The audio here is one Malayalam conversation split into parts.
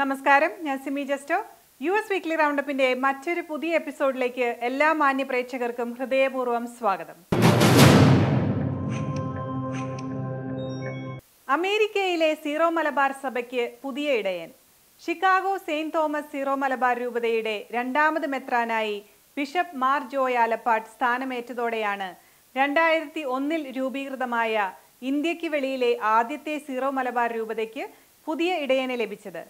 നമസ്കാരം ഞാൻ Simi Jesto. U S weekly റൗണ്ടപ്പിന്റെ മറ്റൊരു പുതിയ എപ്പിസോഡിലേക്ക് എല്ലാ മാന്യ പ്രേക്ഷകർക്കും ഹൃദയപൂർവം സ്വാഗതം. അമേരിക്കയിലെ സീറോ മലബാർ സഭയ്ക്ക് പുതിയ ഇടയൻ. Chicago Saint Thomas Syro Malabar രൂപതയുടെ രണ്ടാമത് മെത്രാനായി ബിഷപ്പ് മാർ ജോയ് ആലപ്പാട്ട് സ്ഥാനമേറ്റതോടെയാണ് രണ്ടായിരത്തി ഒന്നിൽ രൂപീകൃതമായ ഇന്ത്യയ്ക്ക് വെളിയിലെ ആദ്യത്തെ സീറോ മലബാർ രൂപതയ്ക്ക് പുതിയ ഇടയനെ ലഭിച്ചത്.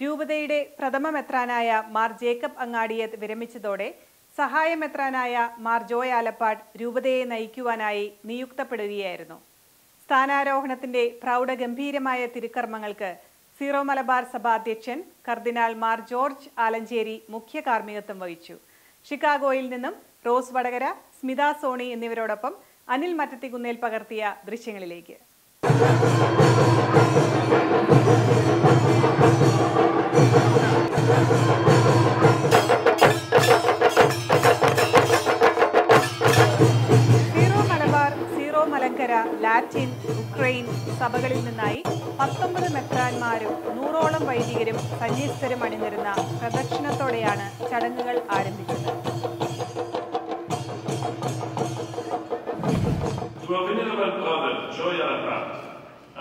രൂപതയുടെ പ്രഥമ മെത്രാനായ മാർ ജേക്കബ് അങ്ങാടിയെ വിരമിച്ചതോടെ സഹായ മെത്രാനായ മാർ ജോയ് ആലപ്പാട് രൂപതയെ നയിക്കുവാനായി നിയുക്തപ്പെടുകയായിരുന്നു. സ്ഥാനാരോഹണത്തിന്റെ പ്രൗഢഗംഭീരമായ തിരുക്കർമ്മങ്ങൾക്ക് സീറോ മലബാർ സഭ അധ്യക്ഷൻ കർദിനാൾ മാർ ജോർജ് ആലഞ്ചേരി മുഖ്യ കാർമ്മികത്വം വഹിച്ചു. ഷിക്കാഗോയിൽ നിന്നും റോസ് വടകര സ്മിത സോണി എന്നിവരോടൊപ്പം അനിൽ മറ്റത്തികുന്നേൽ പകർത്തിയ ദൃശ്യങ്ങളിലേക്ക്. ലാറ്റിൻ ഉക്രൈൻ സഭകളിൽ നിന്നായി പത്തൊമ്പത് മെത്രാന്മാരും നൂറോളം വൈദികരും സന്യസ്തരും അണിനിരുന്ന പ്രദക്ഷിണത്തോടെയാണ് ചടങ്ങുകൾ ആരംഭിച്ചത്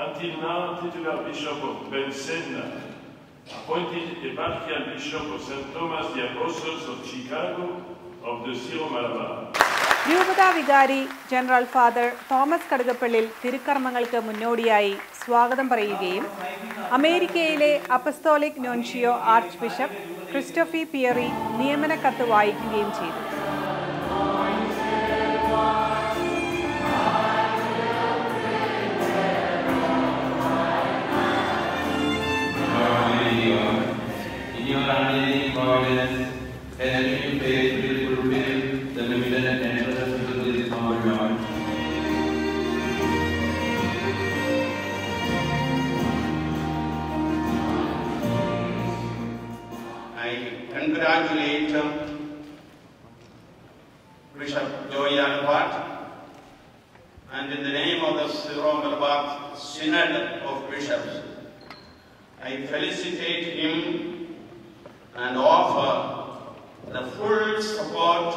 until now titular Bishop of Bensenna, appointed Eparchial Bishop of St. Thomas the Apostles of Chicago of the Syro-Malabar. രൂപതാ വികാരി ജനറൽ ഫാദർ തോമസ് കടുകപ്പള്ളിൽ തിരുക്കർമ്മങ്ങൾക്ക് മുന്നോടിയായി സ്വാഗതം പറയുകയും അമേരിക്കയിലെ apostolic nuncio archbishop Christophe Pierre നിയമന കത്ത് വായിക്കുകയും ചെയ്തു. In your unending providence, Bishop Joey Alpart and in the name of the Sirom Malabar Synod of Bishops, I felicitate him and offer the full support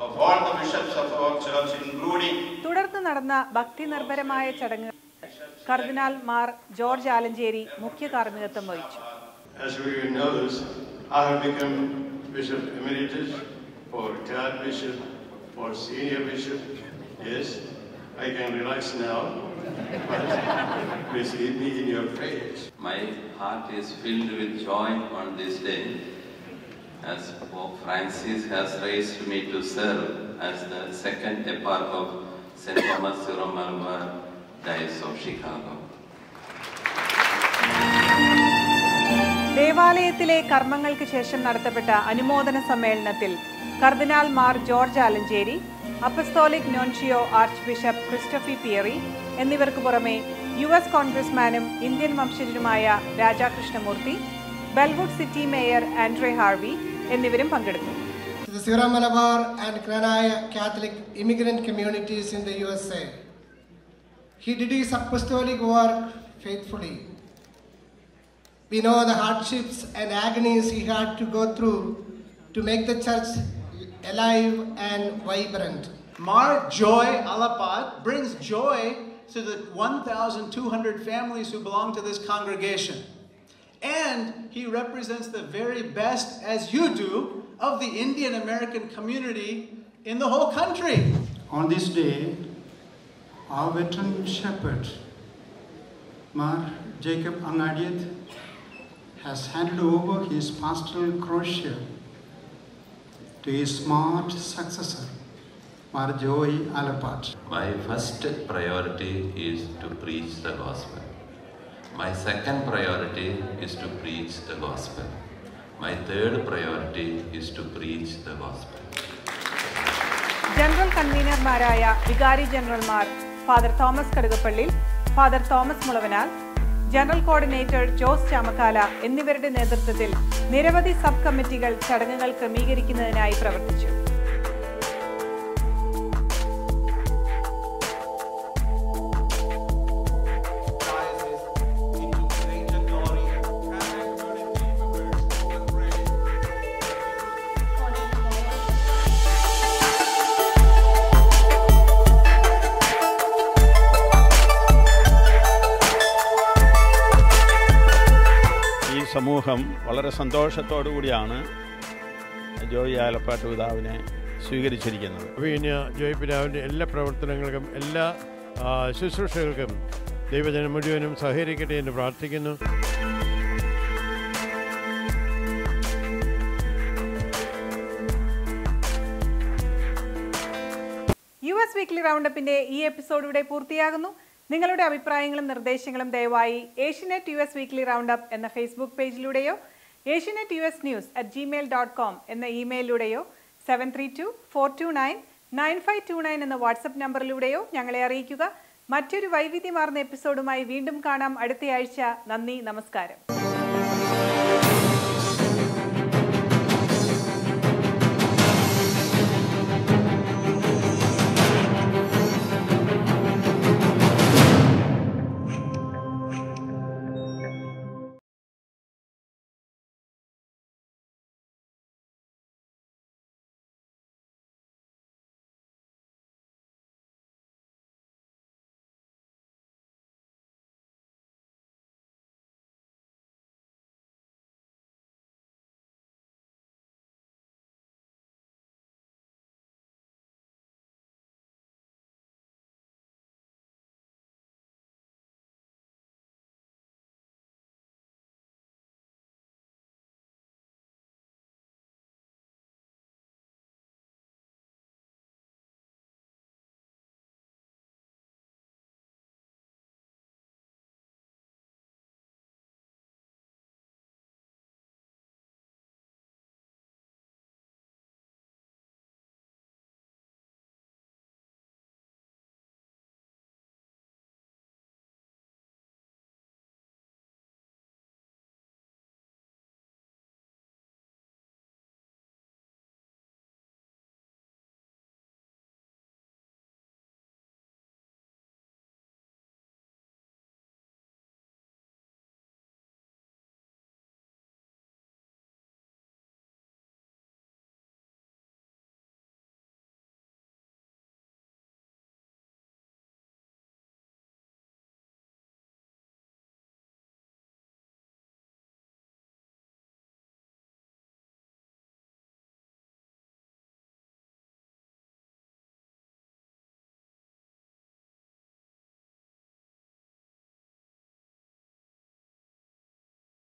of all the bishops of our church, including തുടർന്ന് നടന്ന ഭക്തി നിർഭരമായ ചടങ്ങ് കർദിനാൾ മാർ ജോർജ് ആലഞ്ചേരി മുഖ്യ കാർമ്മികത്വം വഹിച്ചു As everyone knows, I have become Bishop Emeritus, for retired bishop, for senior bishop. Yes, I can relax now, but please me in your prayers. My heart is filled with joy on this day as Pope Francis has raised me to serve as the second eparch of St. Thomas Malabar Diocese of Chicago. ദേവാലയത്തിലെ കർമ്മങ്ങൾക്ക് ശേഷം നടത്തപ്പെട്ട അനുമോദന സമ്മേളനത്തിൽ കർദിനാൾ Mar George Alencherry apostolic nuncio archbishop Christophe Pierre എന്നിവർക്ക് പുറമെ യു എസ് കോൺഗ്രസ്മാനും Indian വംശജനുമായ Raja Krishnamoorthi Bellwood city mayor Andre Harvey എന്നിവരും പങ്കെടുത്തു the Malabar and Catholic immigrant communities in the USA. He did his apostolic work faithfully. We know the hardships and agonies he had to go through to make the church alive and vibrant. Mar Joy Alapat brings joy to the 1,200 families who belong to this congregation. And he represents the very best, as you do, of the Indian American community in the whole country. On this day, our veteran shepherd, Mar Jacob Angadiath, has handed over his pastoral crochet to his smart successor, Mar Joy Alapat. My first priority is to preach the gospel. My second priority is to preach the gospel. My third priority is to preach the gospel. General കൺവീനർമാരായ വികാരി ജനറൽമാർ father Thomas Kadukappally father Thomas Mulavanal general coordinator Jose Chamakala എന്നിവരുടെ നേതൃത്വത്തിൽ നിരവധി സബ് കമ്മിറ്റികൾ ചടങ്ങുകൾ ക്രമീകരിക്കുന്നതിനായി പ്രവർത്തിച്ചു. സമൂഹം വളരെ സന്തോഷത്തോടു കൂടിയാണ് ജോയി ആലപ്പാട്ട് പിതാവിനെ സ്വീകരിച്ചിരിക്കുന്നത്. അഭിനയ ജോയി പിതാവിന്റെ എല്ലാ പ്രവർത്തനങ്ങൾക്കും എല്ലാ ശുശ്രൂഷകൾക്കും ദൈവജനം മുഴുവനും സഹകരിക്കട്ടെ എന്ന് പ്രാർത്ഥിക്കുന്നു. യു എസ് വീക്ക്ലി റൗണ്ടപ്പിന്റെ ഈ എപ്പിസോഡ് ഇവിടെ പൂർത്തിയാകുന്നു. നിങ്ങളുടെ അഭിപ്രായങ്ങളും നിർദ്ദേശങ്ങളും ദയവായി Asianet U S weekly roundup എന്ന Facebook പേജിലൂടെയോ Asianet U S news at Gmail dot com എന്ന ഇമെയിലിലൂടെയോ seven three two four two nine nine five two nine എന്ന വാട്സപ്പ് നമ്പറിലൂടെയോ ഞങ്ങളെ അറിയിക്കുക. മറ്റൊരു വൈവിധ്യമാർന്ന എപ്പിസോഡുമായി വീണ്ടും കാണാം അടുത്തയാഴ്ച. നന്ദി നമസ്കാരം.